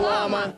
Salama.